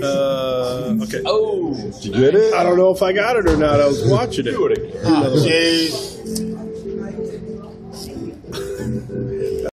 Uh, okay. Oh, Did you get it? I don't know if I got it or not. I was watching it. ah, jeez.